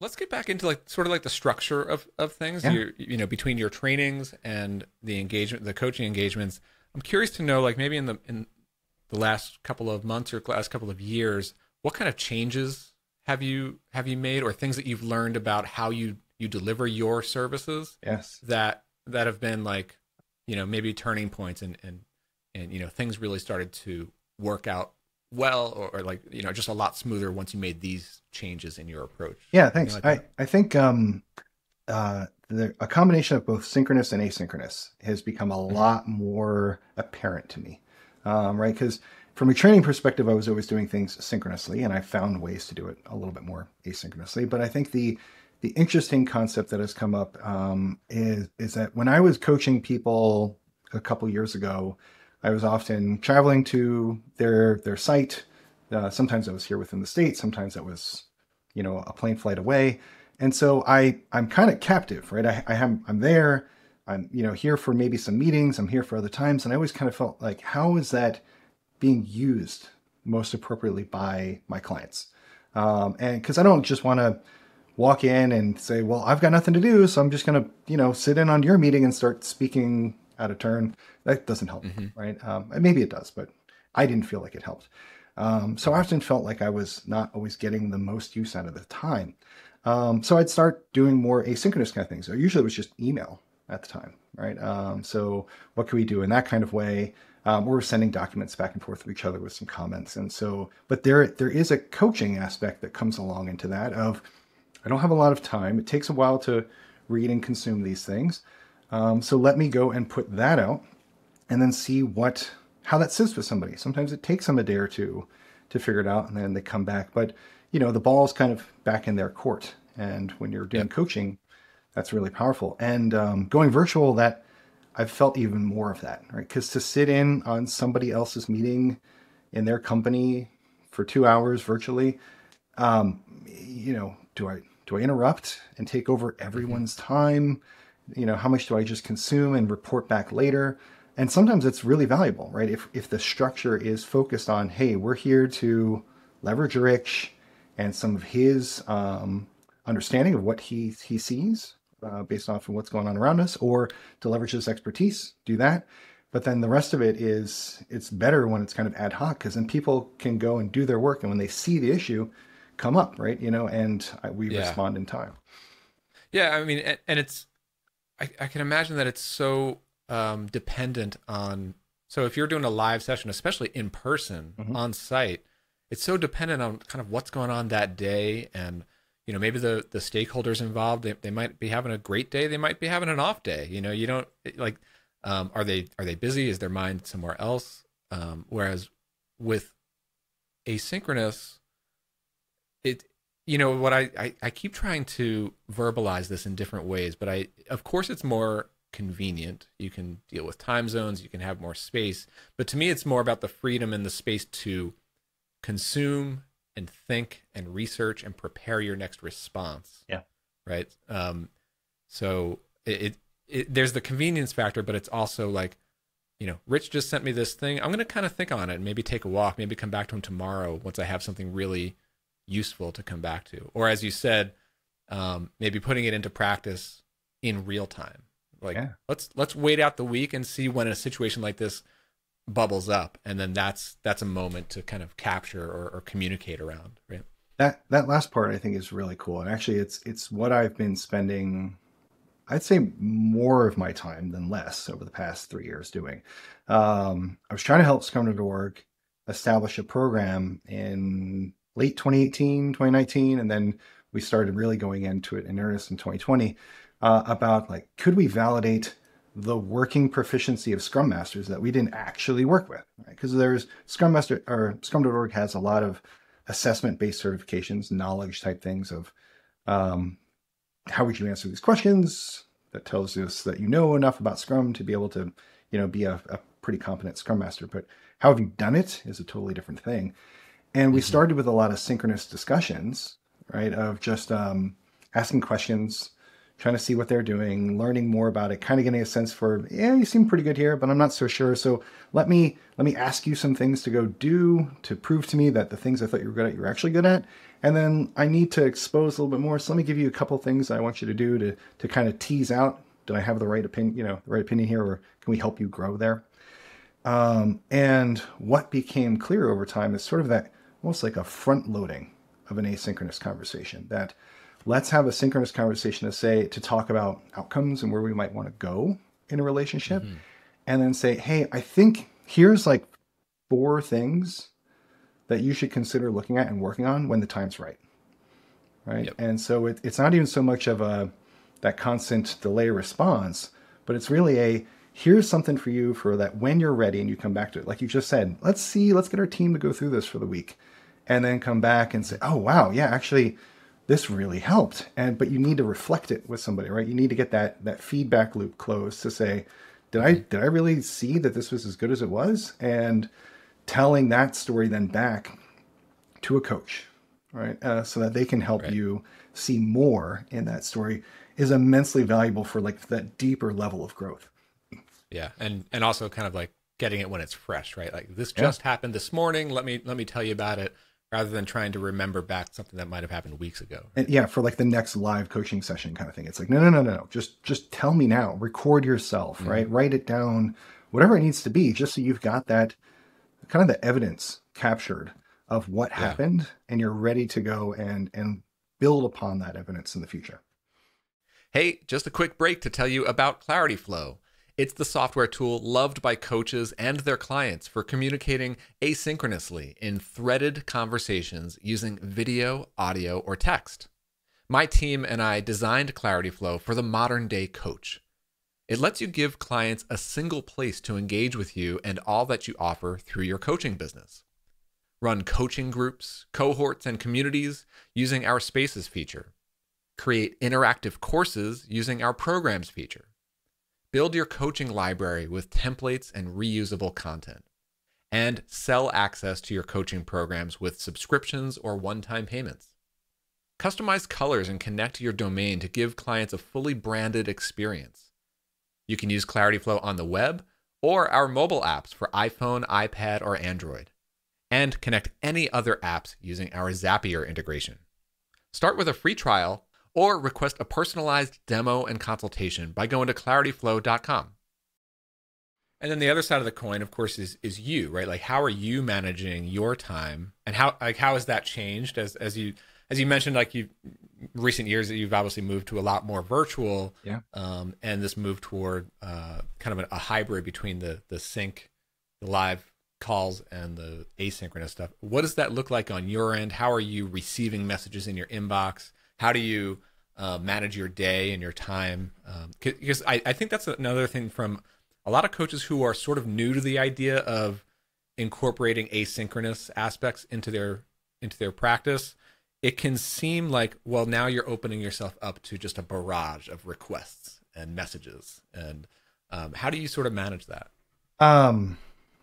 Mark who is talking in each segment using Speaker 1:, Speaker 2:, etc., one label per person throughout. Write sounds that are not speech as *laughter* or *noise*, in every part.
Speaker 1: let's get back into like sort of like the structure of of things.
Speaker 2: Yeah.
Speaker 1: You you know between your trainings and the engagement, the coaching engagements. I'm curious to know like maybe in the in the last couple of months or last couple of years, what kind of changes have you have you made or things that you've learned about how you you deliver your services
Speaker 2: Yes.
Speaker 1: that that have been like you know maybe turning points and and and you know things really started to work out well or, or like you know just a lot smoother once you made these changes in your approach
Speaker 2: Yeah, thanks.
Speaker 1: like
Speaker 2: I,
Speaker 1: that.
Speaker 2: I think um, uh, the, a combination of both synchronous and asynchronous has become a
Speaker 1: Mm-hmm.
Speaker 2: lot more apparent to me, um, right? Because from a training perspective, I was always doing things synchronously, and I found ways to do it a little bit more asynchronously. But I think the the interesting concept that has come up um, is is that when I was coaching people a couple years ago, I was often traveling to their their site. Uh, sometimes I was here within the state. Sometimes I was you know a plane flight away and so i i'm kind of captive right i, I am i'm there i'm you know here for maybe some meetings i'm here for other times and i always kind of felt like how is that being used most appropriately by my clients um, and because i don't just want to walk in and say well i've got nothing to do so i'm just going to you know sit in on your meeting and start speaking out of turn that doesn't help right um, maybe it does but i didn't feel like it helped um, so I often felt like I was not always getting the most use out of the time. Um, so I'd start doing more asynchronous kind of things. So usually it was just email at the time, right? Um, so what can we do in that kind of way? Um, we're sending documents back and forth with each other with some comments, and so. But there, there is a coaching aspect that comes along into that. Of, I don't have a lot of time. It takes a while to read and consume these things. Um, so let me go and put that out and then see what how that sits with somebody. Sometimes it takes them a day or two to figure it out, and then they come back. But you know, the ball's kind of back in their court, and when you're doing coaching, that's really powerful. And um, going virtual, that I've felt even more of that, right? Because to sit in on somebody else's meeting in their company for two hours virtually, um, you know, do I do I interrupt and take over everyone's time? You know, how much do I just consume and report back later? And sometimes it's really valuable, right? If if the structure is focused on, hey, we're here to leverage Rich and some of his um, understanding of what he he sees uh, based off of what's going on around us, or to leverage his expertise, do that. But then the rest of it is it's better when it's kind of ad hoc because then people can go and do their work, and when they see the issue come up, right, you know, and uh, we
Speaker 1: Yeah.
Speaker 2: respond in time.
Speaker 1: Yeah, I mean, and, and it's, I, I can imagine that it's so um, dependent on. So if you're doing a live session, especially in person
Speaker 2: Mhm.
Speaker 1: on site, it's so dependent on kind of what's going on that day, and you know maybe the the stakeholders involved they, they might be having a great day, they might be having an off day. You know, you don't like, um, are they are they busy? Is their mind somewhere else? Um, whereas with asynchronous, it you know what I, I i keep trying to verbalize this in different ways but i of course it's more convenient. You can deal with time zones. You can have more space. But to me it's more about the freedom and the space to consume and think and research and prepare your next response.
Speaker 2: Yeah.
Speaker 1: right? Um so it, it, it there's the convenience factor but it's also like you know rich just sent me this thing. I'm going to kind of think on it and maybe take a walk maybe come back to him tomorrow once i have something really useful to come back to or as you said um, maybe putting it into practice in real time like
Speaker 2: Yeah.
Speaker 1: let's let's wait out the week and see when a situation like this bubbles up and then that's that's a moment to kind of capture or, or communicate around right
Speaker 2: That that last part I think is really cool, and actually, it's it's what I've been spending. I'd say more of my time than less over the past three years doing. Um, I was trying to help Scrum.org establish a program in late 2018, 2019, and then we started really going into it in earnest in 2020 uh, about like could we validate the working proficiency of Scrum Masters that we didn't actually work with, because there's Scrum Master or Scrum.org has a lot of assessment-based certifications, knowledge type things of um, how would you answer these questions. That tells us that you know enough about Scrum to be able to, you know, be a, a pretty competent Scrum Master. But how have you done it is a totally different thing. And we started with a lot of synchronous discussions, right? Of just um, asking questions, trying to see what they're doing, learning more about it, kind of getting a sense for, yeah, you seem pretty good here, but I'm not so sure. So let me let me ask you some things to go do to prove to me that the things I thought you were good at, you're actually good at. And then I need to expose a little bit more. So let me give you a couple things I want you to do to to kind of tease out. Do I have the right opinion, you know, the right opinion here, or can we help you grow there? Um, and what became clear over time is sort of that almost like a front loading of an asynchronous conversation that let's have a synchronous conversation to say to talk about outcomes and where we might want to go in a relationship mm-hmm. and then say hey i think here's like four things that you should consider looking at and working on when the time's right right yep. and so it, it's not even so much of a that constant delay response but it's really a here's something for you for that when you're ready and you come back to it. Like you just said let's see let's get our team to go through this for the week and then come back and say oh wow yeah actually this really helped. And but you need to reflect it with somebody right? You need to get that that feedback loop closed to say did i did i really see that this was as good as it was? And telling that story then back to a coach right? Uh, so that they can help right. you see more in that story is immensely valuable for like that deeper level of growth
Speaker 1: yeah and and also kind of like getting it when it's fresh right like this just yeah. happened this morning let me let me tell you about it rather than trying to remember back something that might have happened weeks ago.
Speaker 2: And yeah, for like the next live coaching session kind of thing. It's like, no, no, no, no, no. Just just tell me now. Record yourself, mm-hmm. right? Write it down, whatever it needs to be, just so you've got that kind of the evidence captured of what yeah. happened and you're ready to go and and build upon that evidence in the future.
Speaker 1: Hey, just a quick break to tell you about Clarity Flow. It's the software tool loved by coaches and their clients for communicating asynchronously in threaded conversations using video, audio, or text. My team and I designed Clarity Flow for the modern day coach. It lets you give clients a single place to engage with you and all that you offer through your coaching business. Run coaching groups, cohorts, and communities using our Spaces feature. Create interactive courses using our Programs feature Build your coaching library with templates and reusable content. And sell access to your coaching programs with subscriptions or one time payments. Customize colors and connect your domain to give clients a fully branded experience. You can use Clarity Flow on the web or our mobile apps for iPhone, iPad, or Android. And connect any other apps using our Zapier integration. Start with a free trial or request a personalized demo and consultation by going to clarityflow.com. And then the other side of the coin, of course, is is you, right? Like how are you managing your time and how like how has that changed as as you as you mentioned, like you recent years that you've obviously moved to a lot more virtual.
Speaker 2: Yeah.
Speaker 1: Um, and this move toward uh, kind of a, a hybrid between the the sync, the live calls and the asynchronous stuff. What does that look like on your end? How are you receiving messages in your inbox? How do you uh, manage your day and your time? Um, because I, I think that's another thing from a lot of coaches who are sort of new to the idea of incorporating asynchronous aspects into their into their practice. It can seem like, well, now you're opening yourself up to just a barrage of requests and messages. And um, how do you sort of manage that?
Speaker 2: Um,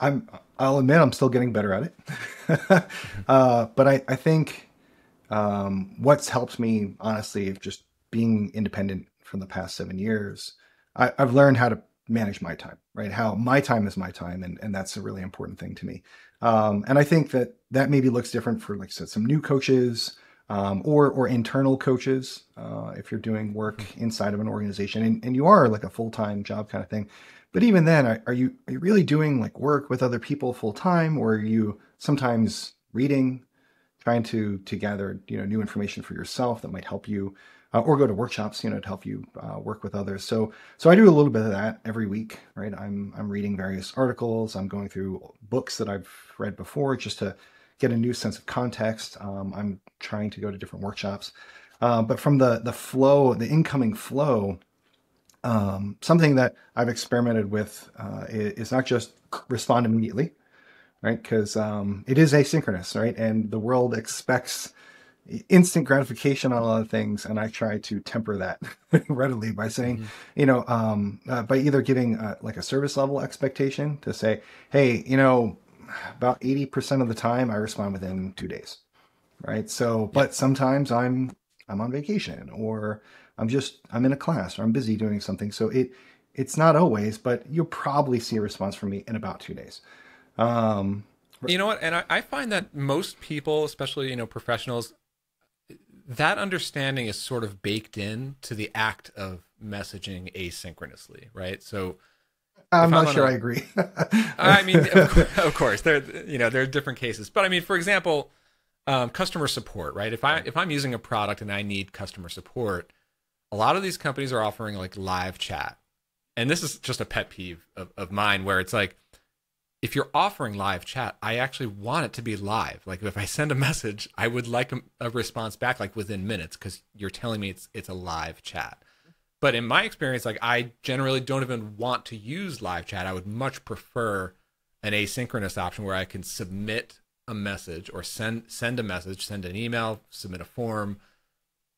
Speaker 2: I'm. I'll admit I'm still getting better at it. *laughs* uh, but I, I think um, what's helped me, honestly, just being independent from the past seven years, I, have learned how to manage my time, right? How my time is my time, and and that's a really important thing to me. Um, and I think that that maybe looks different for, like I said, some new coaches. Um, or or internal coaches uh, if you're doing work mm-hmm. inside of an organization and, and you are like a full-time job kind of thing but even then are, are you are you really doing like work with other people full time or are you sometimes reading trying to to gather you know new information for yourself that might help you uh, or go to workshops you know to help you uh, work with others. So so i do a little bit of that every week right? I'm i'm reading various articles. I'm going through books that i've read before just to get a new sense of context. Um, i'm trying to go to different workshops. Uh, but from the the flow the incoming flow um, something that i've experimented with uh, is not just respond immediately right? Because um, it is asynchronous, right? And the world expects instant gratification on a lot of things, and I try to temper that *laughs* readily by saying, mm-hmm. you know, um, uh, by either giving uh, like a service level expectation to say, hey, you know, about eighty percent of the time I respond within two days, right? So, but sometimes I'm I'm on vacation or I'm just I'm in a class or I'm busy doing something. So it it's not always, but you'll probably see a response from me in about two days. Um,
Speaker 1: you know what? And I, I find that most people, especially you know professionals, that understanding is sort of baked in to the act of messaging asynchronously, right? So
Speaker 2: I'm not sure a, I agree. *laughs*
Speaker 1: I mean, of, of, course, there you know there are different cases, but I mean, for example, um, customer support, right? If I if I'm using a product and I need customer support, a lot of these companies are offering like live chat, and this is just a pet peeve of, of mine where it's like if you're offering live chat, I actually want it to be live. Like if I send a message, I would like a, a response back like within minutes because you're telling me it's it's a live chat. But in my experience, like I generally don't even want to use live chat. I would much prefer an asynchronous option where I can submit a message or send send a message, send an email, submit a form.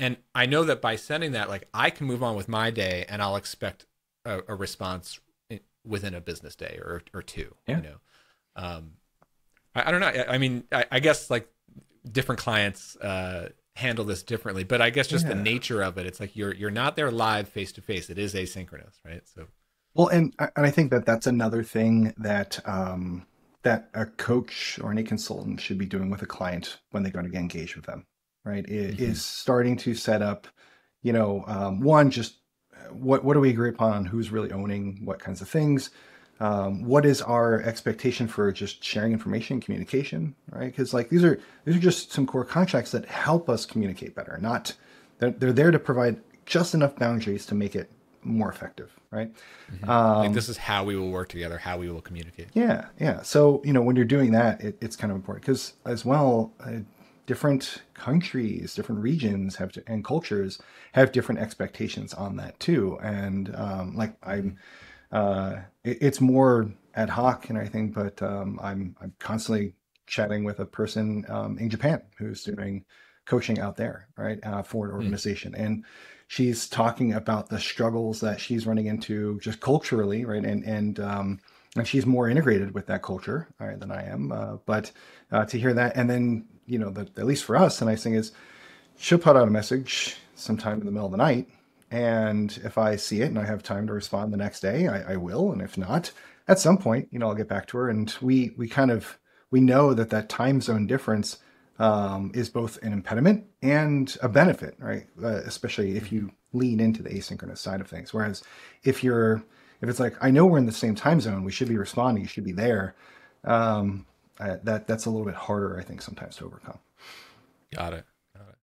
Speaker 1: And I know that by sending that, like I can move on with my day and I'll expect a, a response within a business day or or two. Yeah. You know, um, I, I, don't know. I, I mean, I, I, guess like different clients uh, handle this differently, but I guess just yeah. the nature of it, it's like you're you're not there live face to face. It is asynchronous, right? So.
Speaker 2: Well, and and I think that that's another thing that um, that a coach or any consultant should be doing with a client when they're going to engage with them, right? It, mm-hmm. Is starting to set up, you know, um, one just what what do we agree upon who's really owning what kinds of things? Um, what is our expectation for just sharing information communication right? Because like these are these are just some core contracts that help us communicate better not they're, they're there to provide just enough boundaries to make it more effective right?
Speaker 1: Mm-hmm. um, like this is how we will work together how we will communicate.
Speaker 2: Yeah yeah. So you know when you're doing that it, it's kind of important because as well uh, different countries, different regions have to, and cultures have different expectations on that too. And um, like I'm, uh, it, it's more ad hoc and everything, but um, I'm I'm constantly chatting with a person um, in Japan who's doing coaching out there, right, uh, for an hmm. organization, mm. and she's talking about the struggles that she's running into just culturally, right, and and um, and she's more integrated with that culture right, than I am. Uh, but uh, to hear that, and then you know, the, at least for us, the nice thing is she'll put out a message sometime in the middle of the night. And if I see it and I have time to respond the next day, I, I will. And if not, at some point, you know, I'll get back to her. And we, we kind of, we know that that time zone difference um, is both an impediment and a benefit, right? Uh, especially if you lean into the asynchronous side of things. Whereas if you're, if it's like, I know we're in the same time zone, we should be responding, you should be there. Um, that that's a little bit harder, I think, sometimes to overcome.
Speaker 1: Got it.